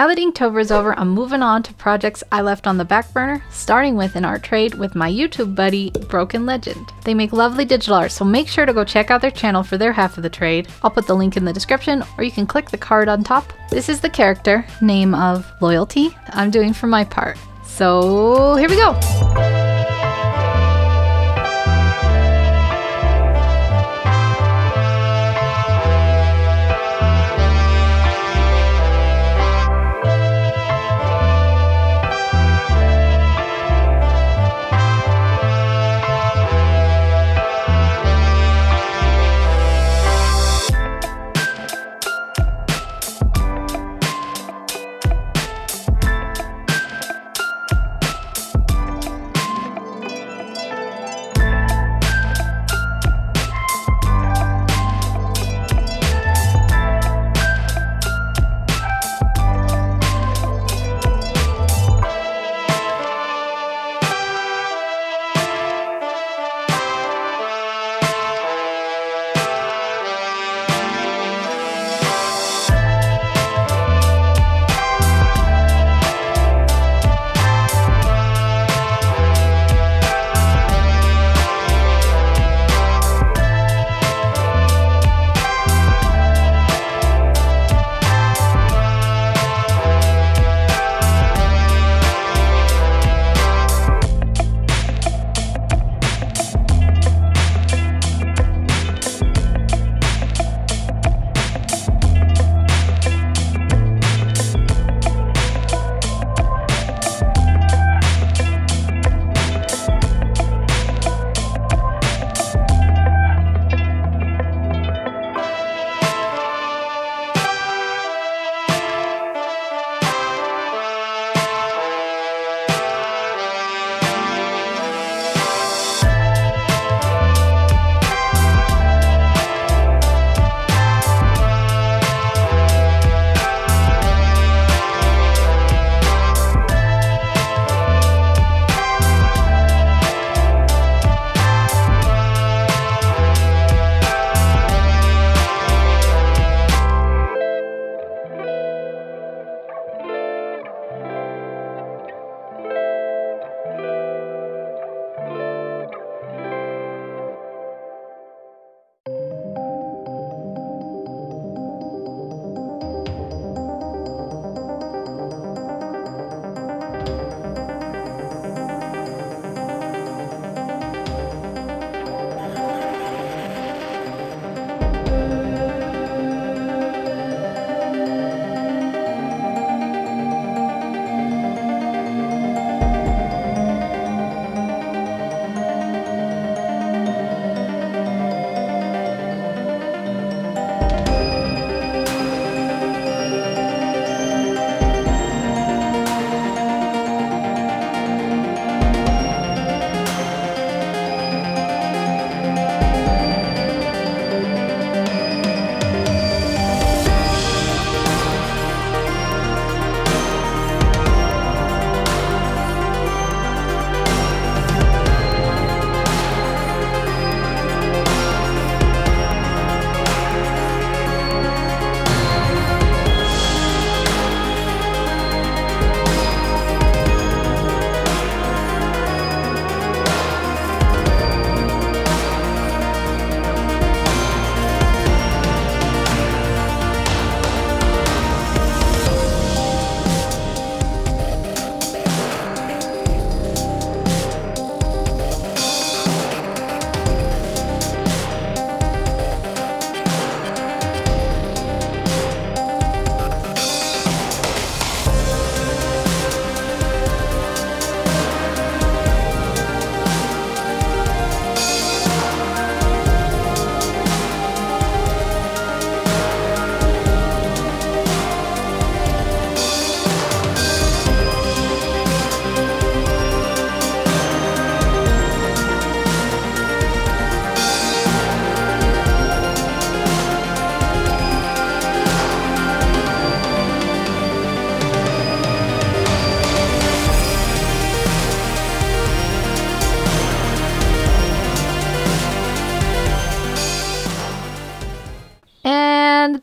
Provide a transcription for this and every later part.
Now that Inktober is over, I'm moving on to projects I left on the back burner, starting with an art trade with my YouTube buddy, Broken Legend. They make lovely digital art, so make sure to go check out their channel for their half of the trade. I'll put the link in the description, or you can click the card on top. This is the character, name of Loyalty, I'm doing for my part. So here we go!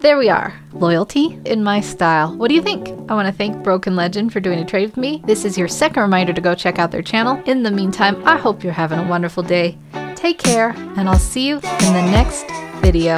There we are. Loyalty in my style. What do you think? I want to thank Broken Legend for doing a trade with me. This is your second reminder to go check out their channel. In the meantime, I hope you're having a wonderful day. Take care, and I'll see you in the next video.